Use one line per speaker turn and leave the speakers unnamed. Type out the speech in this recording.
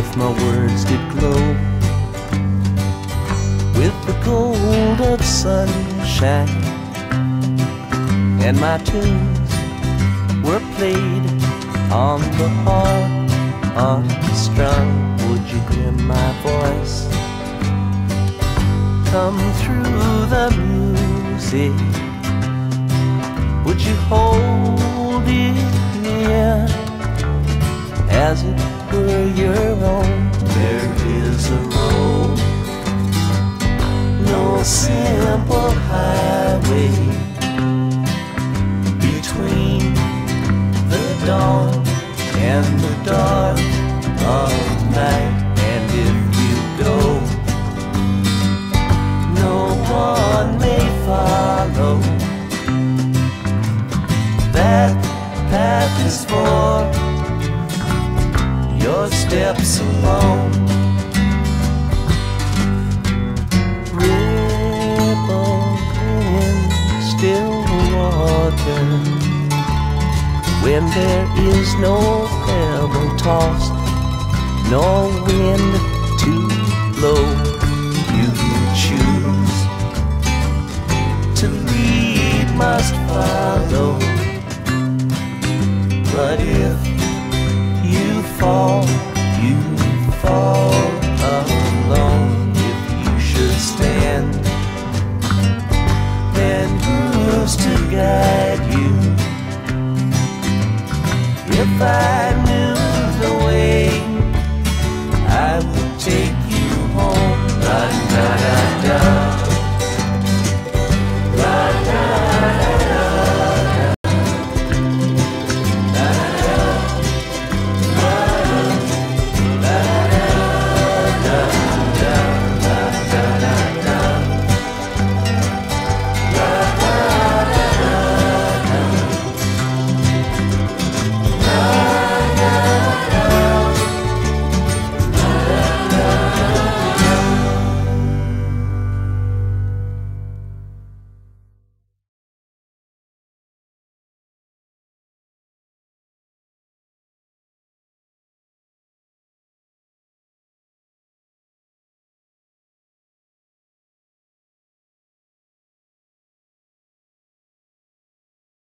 if my words did glow with the gold of sunshine. And my tunes were played on the harp unstrung would you hear my voice come through the music? Would you hold it near as it were your own? There is a road, no simple highway between the dawn and the dark of night. And if you go, no one may follow. That path is for your steps alone. Ripple in still water when there is no pebble tossed, no wind to blow. You choose to lead, must follow. But if to guide you? If I